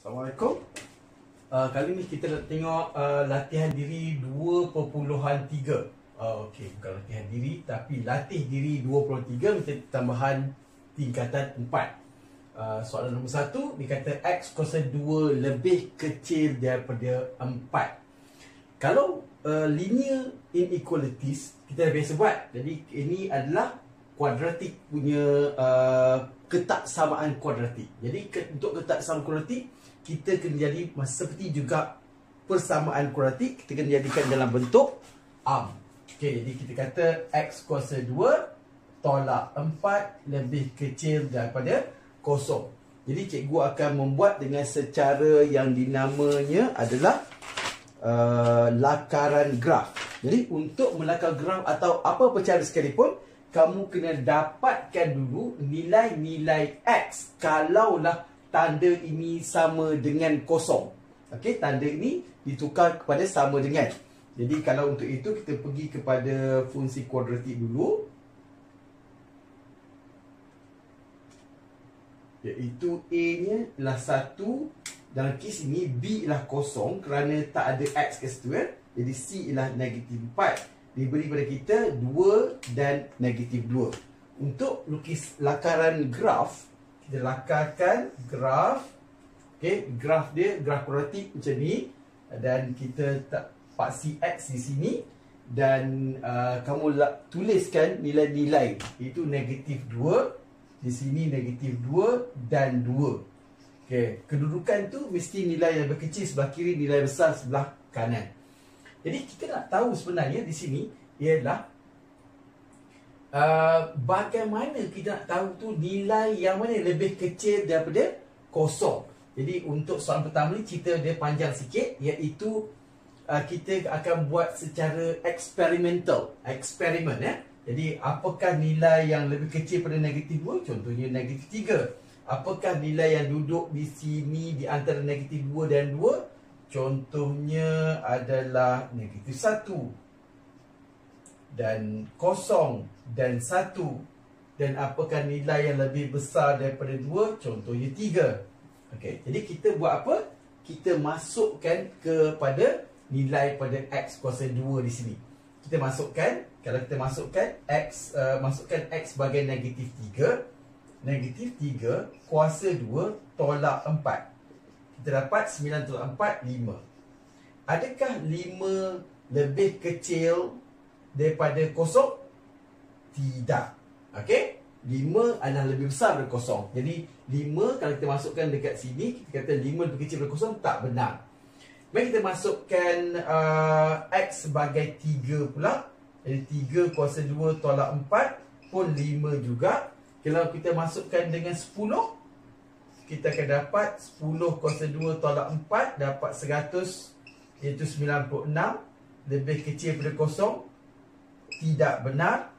Assalamualaikum. Uh, kali ni kita nak tengok uh, latihan diri 2.3. Uh, Okey, bukan latihan diri tapi latih diri 2.3 minta tambahan tingkatan 4. Uh, soalan nombor 1 dia kata x kuasa 2 lebih kecil daripada 4. Kalau uh, linear inequalities kita dah biasa buat. Jadi ini adalah kuadratik punya uh, ketaksamaan kuadratik. Jadi ke, untuk ketaksamaan kuadratik kita kena jadi seperti juga persamaan kuadratik kita kena jadikan dalam bentuk arm. Okey, jadi kita kata x kuasa 2 tolak 4 lebih kecil daripada kosong. Jadi cikgu akan membuat dengan secara yang dinamanya adalah uh, lakaran graf. Jadi untuk melakar graf atau apa cara sekalipun kamu kena dapatkan dulu nilai-nilai x kalaulah tanda ini sama dengan kosong. Okey, tanda ini ditukar kepada sama dengan. Jadi kalau untuk itu kita pergi kepada fungsi kuadratik dulu. Iaitu A-nya adalah 1. Dalam kes ini B ialah kosong kerana tak ada X ke situ kan. Jadi C ialah negatif 4. Diberi pada kita 2 dan negatif 2. Untuk lukis lakaran graf, kita lakarkan graf. Okay, graf dia, graf kuadratik macam ni. Dan kita tak paksi X di sini dan uh, kamu tuliskan nilai-nilai itu negatif 2 di sini negatif 2 dan 2 okay. kedudukan tu mesti nilai yang lebih kecil sebelah kiri nilai besar sebelah kanan jadi kita nak tahu sebenarnya di sini ialah uh, bagaimana kita nak tahu tu nilai yang mana lebih kecil daripada kosong jadi untuk soalan pertama ni cerita dia panjang sikit iaitu uh, kita akan buat secara eksperimental, eksperimen ya. Jadi apakah nilai yang lebih kecil pada negatif 2? Contohnya negatif 3. Apakah nilai yang duduk di sini di antara negatif 2 dan 2? Contohnya adalah negatif 1 dan kosong dan 1 dan apakah nilai yang lebih besar daripada 2? Contohnya 3. Okey, jadi kita buat apa? Kita masukkan kepada nilai pada x kuasa 2 di sini. Kita masukkan, kalau kita masukkan x uh, masukkan x sebagai negatif 3, negatif 3 kuasa 2 tolak 4. Kita dapat 9 tolak 4 5. Adakah 5 lebih kecil daripada kosong? Tidak. Okey? 5 adalah lebih besar daripada kosong. Jadi 5 kalau kita masukkan dekat sini, kita kata 5 lebih kecil daripada kosong tak benar. Mari kita masukkan uh, X sebagai 3 pula Jadi 3 kuasa 2 tolak 4 Pun 5 juga Kalau kita masukkan dengan 10 Kita akan dapat 10 kuasa 2 tolak 4 Dapat 100 Iaitu 96 Lebih kecil daripada kosong Tidak benar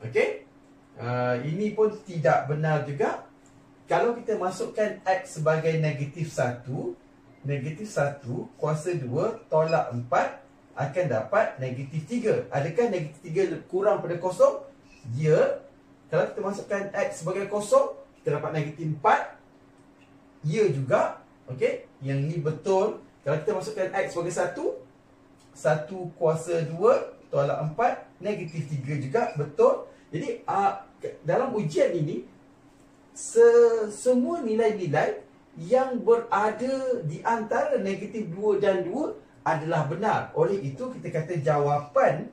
Okey uh, Ini pun tidak benar juga Kalau kita masukkan X sebagai negatif 1 negatif 1 kuasa 2 tolak 4 akan dapat negatif 3. Adakah negatif 3 kurang pada kosong? Ya. Kalau kita masukkan X sebagai kosong, kita dapat negatif 4. Ya juga. Okey. Yang ni betul. Kalau kita masukkan X sebagai 1, 1 kuasa 2 tolak 4, negatif 3 juga. Betul. Jadi, dalam ujian ini, semua nilai-nilai yang berada di antara negatif 2 dan 2 adalah benar. Oleh itu kita kata jawapan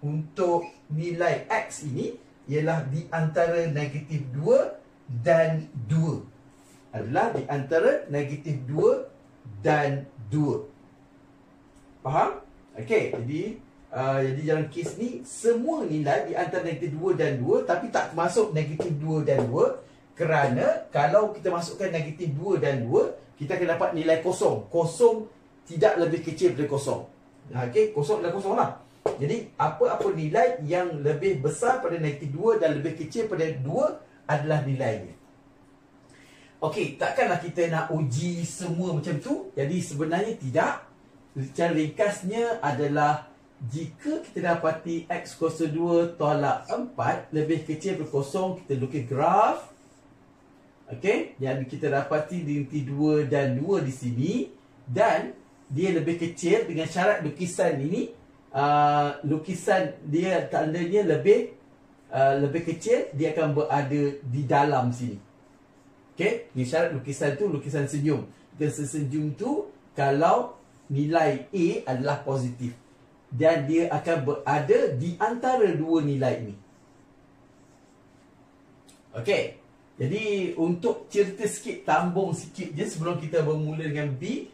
untuk nilai X ini ialah di antara negatif 2 dan 2. Adalah di antara negatif 2 dan 2. Faham? Okey, jadi uh, jadi dalam kes ni semua nilai di antara negatif 2 dan 2 tapi tak termasuk negatif 2 dan 2 kerana kalau kita masukkan negatif 2 dan 2, kita akan dapat nilai kosong. Kosong tidak lebih kecil daripada kosong. Okey, kosong adalah kosong lah. Jadi, apa-apa nilai yang lebih besar pada negatif 2 dan lebih kecil pada 2 adalah nilainya. Okey, takkanlah kita nak uji semua macam tu. Jadi, sebenarnya tidak. Secara ringkasnya adalah jika kita dapati X kuasa 2 tolak 4 lebih kecil daripada kosong, kita lukis graf. Okey, yang kita dapati negatif 2 dan 2 di sini. Dan dia lebih kecil dengan syarat lukisan ini uh, lukisan dia tandanya lebih uh, lebih kecil dia akan berada di dalam sini. Okey, ni syarat lukisan tu lukisan senyum. Kita senyum tu kalau nilai A adalah positif dan dia akan berada di antara dua nilai ini. Okey. Jadi untuk cerita sikit, tambung sikit je sebelum kita bermula dengan B,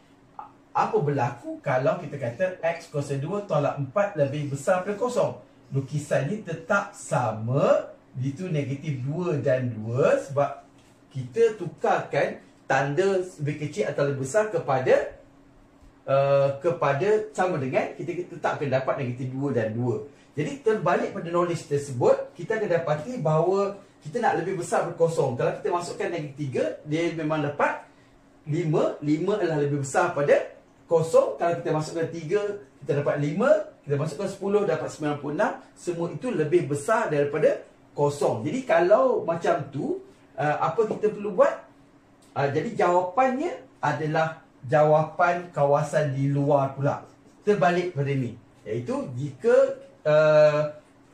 apa berlaku kalau kita kata X kuasa 2 tolak 4 lebih besar daripada kosong? Lukisan ni tetap sama, itu negatif 2 dan 2 sebab kita tukarkan tanda lebih kecil atau lebih besar kepada uh, kepada sama dengan kita tetap akan dapat negatif 2 dan 2. Jadi terbalik pada knowledge tersebut, kita akan dapati bahawa kita nak lebih besar berkosong. Kalau kita masukkan negatif 3, dia memang dapat 5. 5 adalah lebih besar pada kosong. Kalau kita masukkan 3, kita dapat 5. Kita masukkan 10, dapat 96. Semua itu lebih besar daripada kosong. Jadi kalau macam tu, uh, apa kita perlu buat? Uh, jadi jawapannya adalah jawapan kawasan di luar pula. Terbalik pada ini. Iaitu jika uh,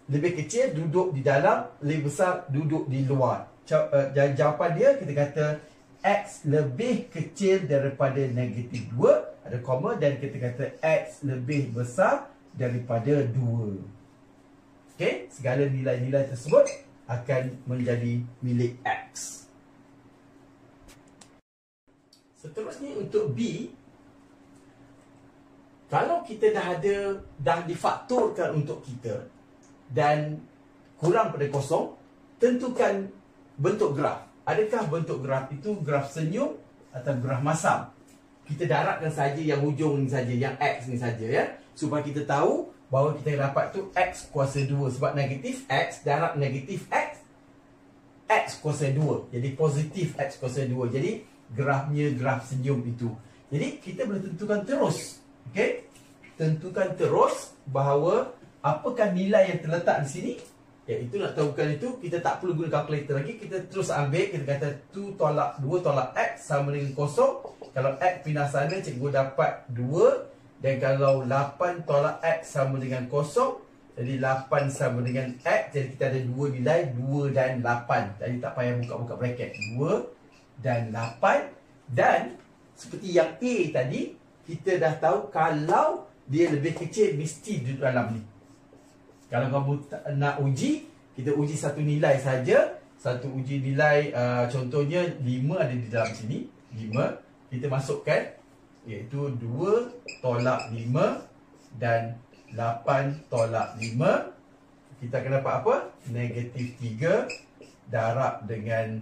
lebih kecil duduk di dalam, lebih besar duduk di luar. Eh, jawapan dia kita kata X lebih kecil daripada negatif 2 ada koma dan kita kata X lebih besar daripada 2 Okey, segala nilai-nilai tersebut akan menjadi milik X Seterusnya untuk B Kalau kita dah ada Dah difaktorkan untuk kita dan kurang pada kosong, tentukan bentuk graf. Adakah bentuk graf itu graf senyum atau graf masam? Kita darabkan saja yang hujung ni saja, yang X ni saja ya. Supaya kita tahu bahawa kita dapat tu X kuasa 2. Sebab negatif X darab negatif X, X kuasa 2. Jadi positif X kuasa 2. Jadi grafnya graf senyum itu. Jadi kita boleh tentukan terus. Okay? Tentukan terus bahawa apakah nilai yang terletak di sini Ya, itu nak tahukan itu kita tak perlu guna kalkulator lagi kita terus ambil kita kata 2 tolak 2 tolak x sama dengan kosong kalau x pindah sana cikgu dapat 2 dan kalau 8 tolak x sama dengan kosong jadi 8 sama dengan x jadi kita ada dua nilai 2 dan 8 jadi tak payah buka-buka bracket 2 dan 8 dan seperti yang A tadi kita dah tahu kalau dia lebih kecil mesti duduk dalam ni kalau kamu nak uji, kita uji satu nilai saja. Satu uji nilai, uh, contohnya 5 ada di dalam sini. 5. Kita masukkan, iaitu 2 tolak 5 dan 8 tolak 5. Kita akan dapat apa? Negatif 3 darab dengan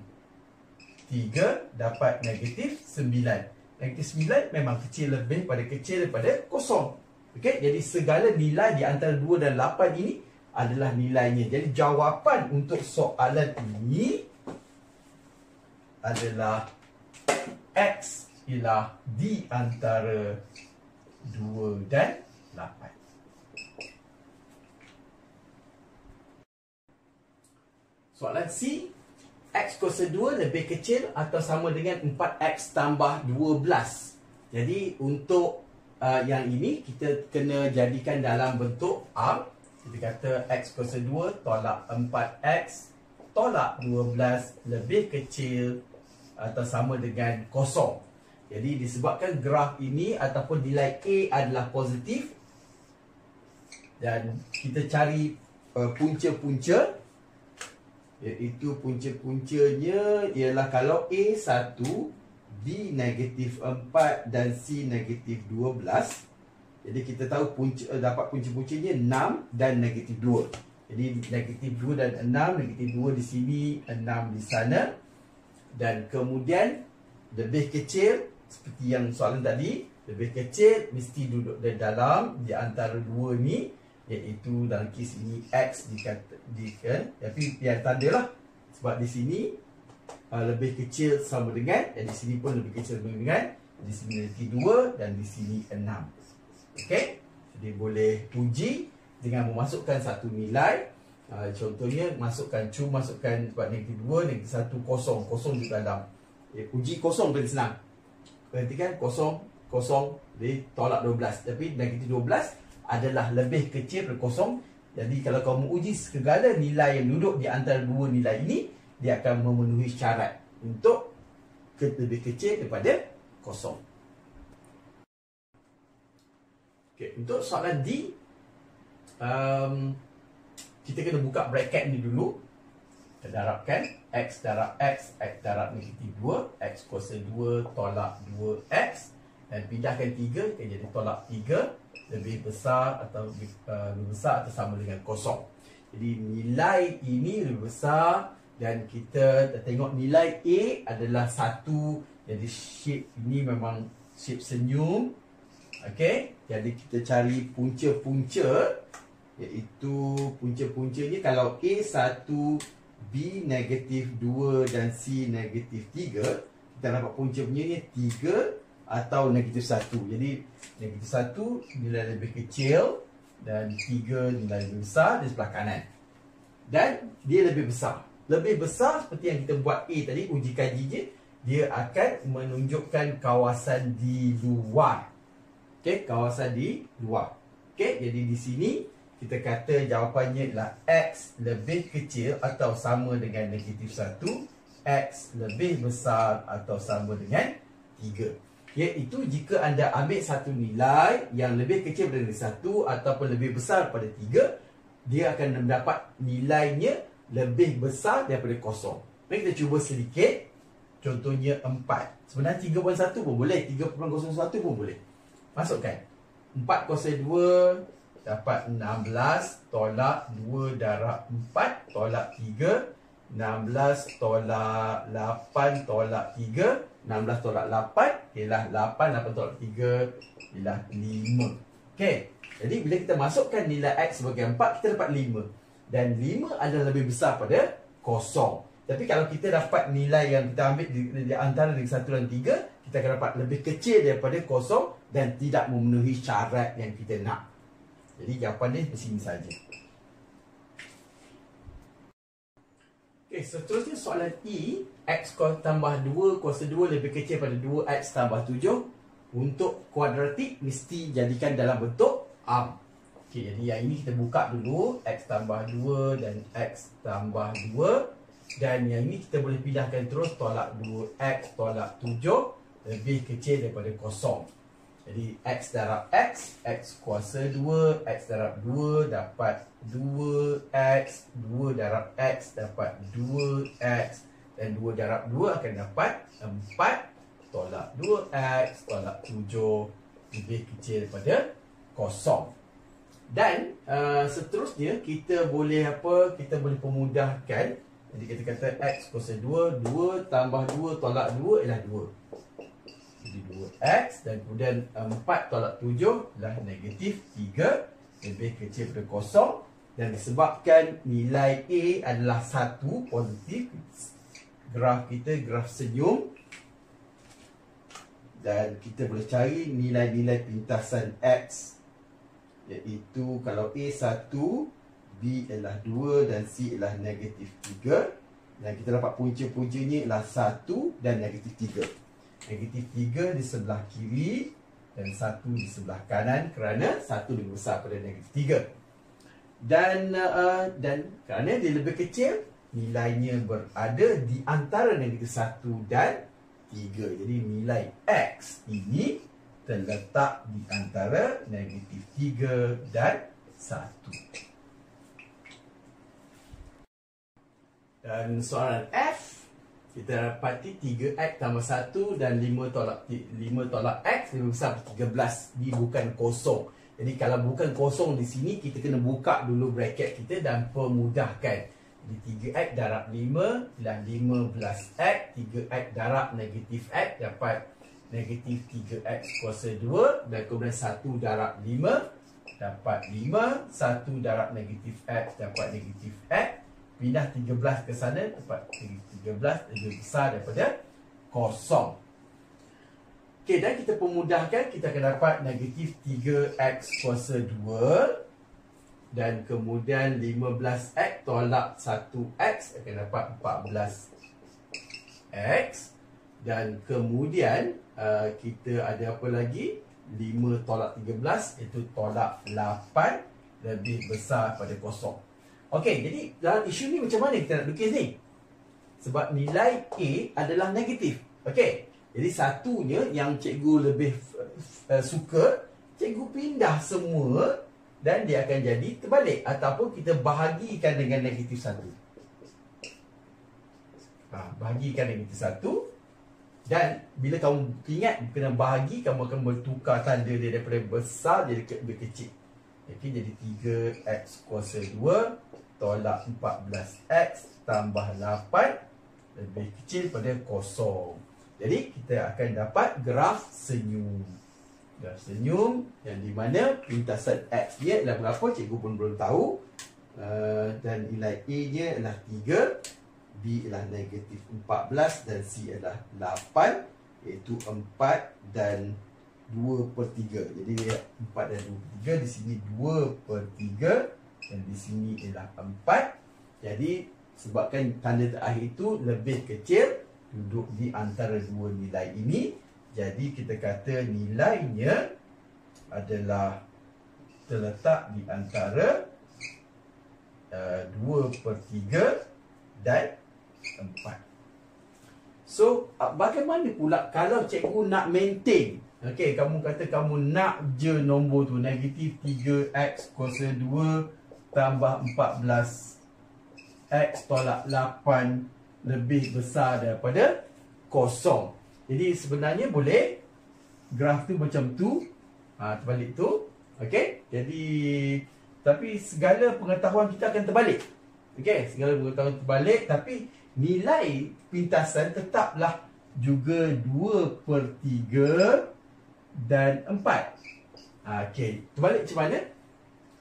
3 dapat negatif 9. Negatif 9 memang kecil lebih pada kecil daripada kosong. Okey, jadi segala nilai di antara 2 dan 8 ini adalah nilainya. Jadi jawapan untuk soalan ini adalah X ialah di antara 2 dan 8. Soalan C, X kuasa 2 lebih kecil atau sama dengan 4X tambah 12. Jadi untuk uh, yang ini kita kena jadikan dalam bentuk R. Kita kata X kuasa 2 tolak 4X tolak 12 lebih kecil atau sama dengan kosong. Jadi disebabkan graf ini ataupun nilai A adalah positif dan kita cari uh, punca-punca iaitu punca-puncanya ialah kalau A1 B negatif 4 dan C negatif 12 Jadi kita tahu punca, dapat punca-puncanya 6 dan negatif 2 Jadi negatif 2 dan 6 Negatif 2 di sini 6 di sana. Dan kemudian Lebih kecil Seperti yang soalan tadi Lebih kecil mesti duduk di dalam Di antara dua ni Iaitu dalam kes ini X dikata, di, kan? Tapi biar tanda lah. Sebab di sini uh, lebih kecil sama dengan dan di sini pun lebih kecil sama dengan di sini nanti 2 dan di sini 6 okey? Jadi boleh uji dengan memasukkan satu nilai. Uh, contohnya masukkan cu masukkan sebab negatif 2 negatif 1 kosong. Kosong di dalam ya, uji kosong paling senang. Perhatikan kosong kosong dia tolak 12 tapi negatif 12 adalah lebih kecil dari kosong. Jadi kalau kamu uji segala nilai yang duduk di antara dua nilai ini dia akan memenuhi syarat untuk lebih kecil daripada kosong. Okay, untuk soalan D um, kita kena buka bracket ni dulu. Kita darabkan x darab x x darab negatif 2 x kuasa 2 tolak 2x dan pindahkan 3 akan jadi tolak 3 lebih besar atau lebih, uh, lebih besar atau sama dengan kosong. Jadi nilai ini lebih besar dan kita tengok nilai A adalah 1 jadi shape ini memang shape senyum. Okey, jadi kita cari punca-punca iaitu punca-puncanya kalau A1 B negatif 2 dan C negatif 3 kita dapat punca punya ni 3 atau negatif 1 jadi negatif 1 nilai lebih kecil dan 3 nilai lebih besar di sebelah kanan. Dan dia lebih besar. Lebih besar seperti yang kita buat A tadi uji kaji je dia akan menunjukkan kawasan di luar. Okey, kawasan di luar. Okey, jadi di sini kita kata jawapannya adalah X lebih kecil atau sama dengan negatif 1 X lebih besar atau sama dengan 3 Iaitu jika anda ambil satu nilai yang lebih kecil dari 1 Ataupun lebih besar daripada 3 Dia akan mendapat nilainya lebih besar daripada kosong. Mari kita cuba sedikit. Contohnya 4 Sebenarnya 3.1 pun boleh. 3.01 pun boleh. Masukkan. 4 kuasa 2 dapat 16 tolak 2 darab 4 tolak 3 16 tolak 8 tolak 3 16 tolak 8 ialah 8 8 tolak 3 ialah 5 Okey. Jadi bila kita masukkan nilai X sebagai 4 kita dapat 5 dan 5 adalah lebih besar pada kosong tapi kalau kita dapat nilai yang kita ambil di, di antara dengan 1 dan 3 kita akan dapat lebih kecil daripada kosong dan tidak memenuhi syarat yang kita nak jadi jawapan dia di sini saja. Okey, seterusnya soalan E, x tambah 2 kuasa 2 lebih kecil pada 2x tambah 7. Untuk kuadratik mesti jadikan dalam bentuk arm. Okey, jadi yang ini kita buka dulu x tambah 2 dan x tambah 2 dan yang ini kita boleh pindahkan terus tolak 2x tolak 7 lebih kecil daripada kosong. Jadi X darab X X kuasa 2 X darab 2 dapat 2X 2 darab X dapat 2X Dan 2 darab 2 akan dapat 4 Tolak 2X Tolak 7 Lebih kecil daripada kosong. Dan uh, seterusnya Kita boleh apa Kita boleh pemudahkan. Jadi kita kata X kuasa 2 2 tambah 2 tolak 2 ialah 2 jadi 2x dan kemudian 4 tolak 7 adalah negatif 3 lebih kecil daripada kosong dan disebabkan nilai A adalah 1 positif. Graf kita graf senyum. Dan kita boleh cari nilai-nilai pintasan X iaitu kalau A 1 B adalah 2 dan C adalah negatif 3 dan kita dapat punca-puncanya adalah 1 dan negatif 3 Negatif 3 di sebelah kiri dan 1 di sebelah kanan kerana 1 lebih besar pada negatif 3. Dan uh, dan kerana dia lebih kecil, nilainya berada di antara negatif 1 dan 3. Jadi nilai X ini terletak di antara negatif 3 dan 1. Dan soalan F kita dapati 3x tambah 1 dan 5 tolak 5 tolak x lebih besar 13 ni bukan kosong. Jadi kalau bukan kosong di sini kita kena buka dulu bracket kita dan pemudahkan. Jadi 3x darab 5 ialah 15x 3x darab negatif x dapat negatif 3x kuasa 2 dan kemudian 1 darab 5 dapat 5 1 darab negatif x dapat negatif x pindah 13 ke sana dapat 13 lebih besar daripada kosong. Okey dan kita pemudahkan kita akan dapat negatif 3x kuasa 2 dan kemudian 15x tolak 1x akan dapat 14x dan kemudian uh, kita ada apa lagi 5 tolak 13 itu tolak 8 lebih besar pada kosong Okey, jadi dalam isu ni macam mana kita nak lukis ni? Sebab nilai A adalah negatif. Okey, jadi satunya yang cikgu lebih uh, suka, cikgu pindah semua dan dia akan jadi terbalik. Ataupun kita bahagikan dengan negatif satu. Ha, bahagikan negatif satu. Dan bila kamu ingat kena bahagi, kamu akan bertukar tanda dia daripada besar jadi lebih kecil. Okey, jadi 3x kuasa 2 tolak 14x tambah 8 lebih kecil pada kosong. Jadi kita akan dapat graf senyum. Graf senyum yang di mana pintasan x dia adalah berapa cikgu pun belum tahu. Uh, dan nilai A nya adalah 3, B adalah negatif 14 dan C adalah 8 iaitu 4 dan 2 per 3. Jadi 4 dan 2 per 3 di sini 2 per 3 dan di sini ialah 4 jadi sebabkan tanda terakhir itu lebih kecil duduk di antara dua nilai ini. Jadi kita kata nilainya adalah terletak di antara uh, 2 per 3 dan 4 so bagaimana pula kalau cikgu nak maintain? Okey, kamu kata kamu nak je nombor tu negatif 3x kuasa 2 tambah 14 X tolak 8 lebih besar daripada kosong. Jadi sebenarnya boleh graf tu macam tu. Ha, terbalik tu. Okey. Jadi tapi segala pengetahuan kita akan terbalik. Okey, segala pengetahuan terbalik tapi nilai pintasan tetaplah juga 2 per 3 dan 4. Ha, Okey, terbalik macam mana?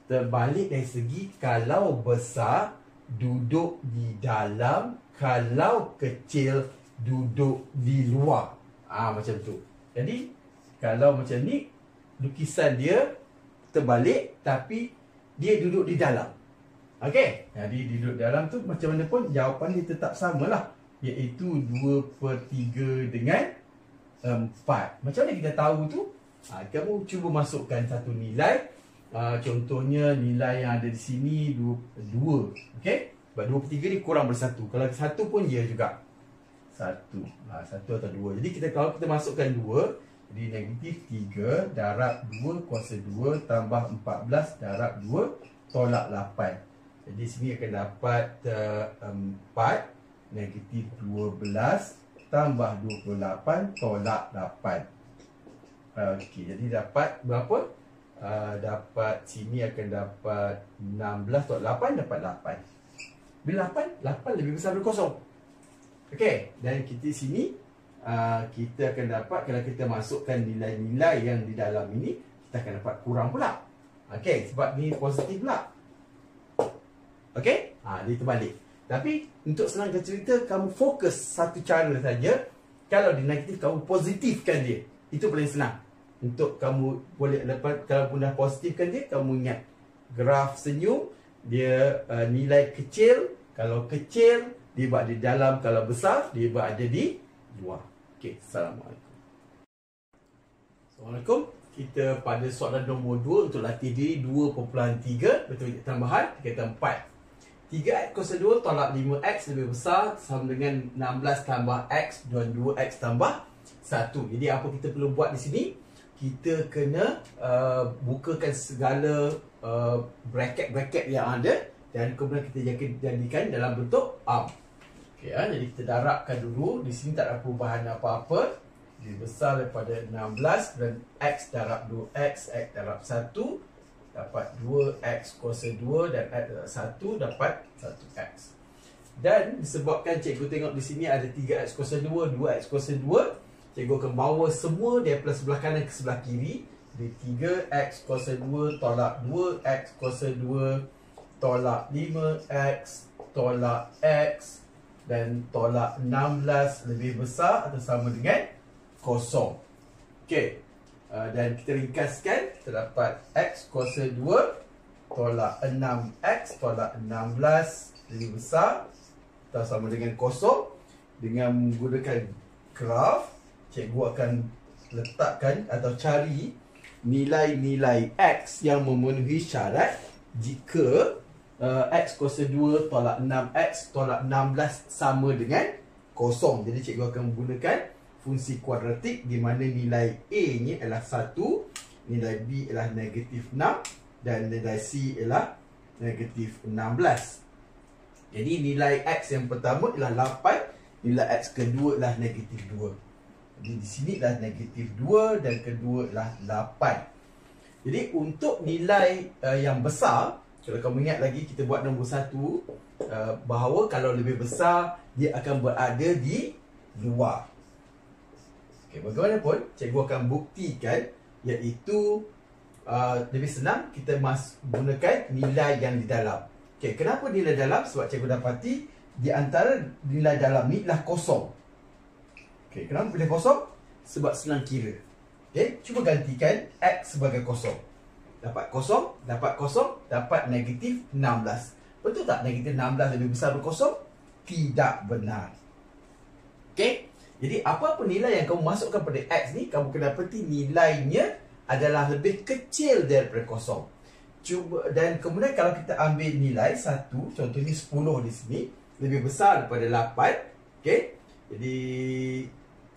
Terbalik dari segi kalau besar duduk di dalam kalau kecil duduk di luar. Ah ha, macam tu. Jadi kalau macam ni lukisan dia terbalik tapi dia duduk di dalam. Okey? Jadi duduk dalam tu macam mana pun jawapan dia tetap samalah. Iaitu 2 per 3 dengan 4 macam mana kita tahu tu? Ha, kamu cuba masukkan satu nilai uh, contohnya nilai yang ada di sini 2 2 okey? Sebab 2 per 3 ni kurang bersatu. Kalau satu pun dia juga. Satu. Ha, satu atau dua. Jadi kita kalau kita masukkan dua jadi negatif 3 darab 2 kuasa 2 tambah 14 darab 2 tolak 8 jadi sini akan dapat uh, 4 negatif 12 tambah 28 tolak 8 Okey, jadi dapat berapa? Uh, dapat sini akan dapat 16 atau 8 dapat 8. Bila 8, 8 lebih besar dari kosong. Okey, dan kita sini uh, kita akan dapat kalau kita masukkan nilai-nilai yang di dalam ini, kita akan dapat kurang pula. Okey, sebab ni positif pula. Okey? Ha, dia terbalik. Tapi untuk senangkan cerita, kamu fokus satu cara saja. Kalau di negatif, kamu positifkan dia. Itu paling senang untuk kamu boleh lepas kalau pun dah positifkan dia kamu ingat graf senyum dia uh, nilai kecil. Kalau kecil dia berada di dalam. Kalau besar dia berada di luar. Okey assalamualaikum. Assalamualaikum. Kita pada soalan nombor 2 untuk latih diri 2.3 betul tambahan kita 4 3x kuasa 2 tolak 5x lebih besar sama dengan 16 tambah x dan 2x tambah 1 jadi apa kita perlu buat di sini kita kena uh, bukakan segala uh, bracket-bracket yang ada dan kemudian kita jadikan dalam bentuk arm. Okay, ya, jadi kita darabkan dulu. Di sini tak ada perubahan apa-apa. Dia besar daripada 16 dan x darab 2x, x darab 1 dapat 2x kuasa 2 dan x darab 1 dapat 1x. Dan disebabkan cikgu tengok di sini ada 3x kuasa 2, 2x kuasa 2 Cikgu akan bawa semua daripada sebelah kanan ke sebelah kiri. Jadi 3x kuasa 2 tolak 2x kuasa 2 Tolak 5x tolak x Dan tolak 16 lebih besar atau sama dengan kosong. Okey. Uh, Dan kita ringkaskan Kita dapat x kuasa 2 tolak 6X tolak 16 lebih besar atau sama dengan kosong dengan menggunakan graf cikgu akan letakkan atau cari nilai-nilai X yang memenuhi syarat jika uh, X kuasa 2 tolak 6X tolak 16 sama dengan kosong jadi cikgu akan menggunakan fungsi kuadratik di mana nilai A ni adalah 1 nilai B ialah negatif 6 dan nilai C ialah negatif 16. Jadi nilai X yang pertama ialah 8, nilai X kedua ialah negatif 2. Jadi di sini ialah negatif 2 dan kedua ialah 8. Jadi untuk nilai uh, yang besar, kalau kamu ingat lagi kita buat nombor 1, uh, bahawa kalau lebih besar, dia akan berada di luar. Okay, bagaimanapun, cikgu akan buktikan iaitu uh, lebih senang kita mas gunakan nilai yang di dalam. Okey, kenapa nilai dalam? Sebab cikgu dapati di antara nilai dalam ni lah kosong. Okey, kenapa pilih kosong? Sebab senang kira. Okey, cuba gantikan x sebagai kosong. Dapat kosong, dapat kosong, dapat negatif 16. Betul tak negatif 16 lebih besar dari kosong? Tidak benar. Okey, jadi apa-apa nilai yang kamu masukkan pada X ni Kamu kena peti nilainya adalah lebih kecil daripada kosong Cuba Dan kemudian kalau kita ambil nilai satu Contohnya 10 di sini Lebih besar daripada 8 okay? Jadi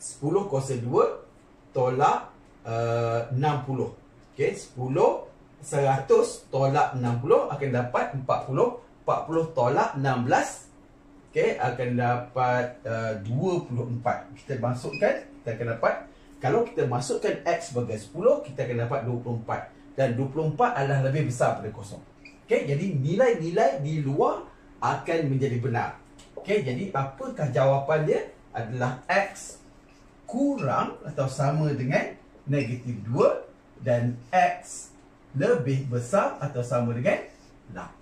10 kuasa 2 Tolak uh, 60 okay? 10 100 tolak 60 akan dapat 40 40 tolak 16 okay, akan dapat uh, 24 kita masukkan kita akan dapat. Kalau kita masukkan X sebagai 10 kita akan dapat 24 dan 24 adalah lebih besar daripada kosong. Okay, jadi nilai-nilai di luar akan menjadi benar. Okay, jadi apakah jawapan dia adalah X kurang atau sama dengan negatif 2 dan X lebih besar atau sama dengan 8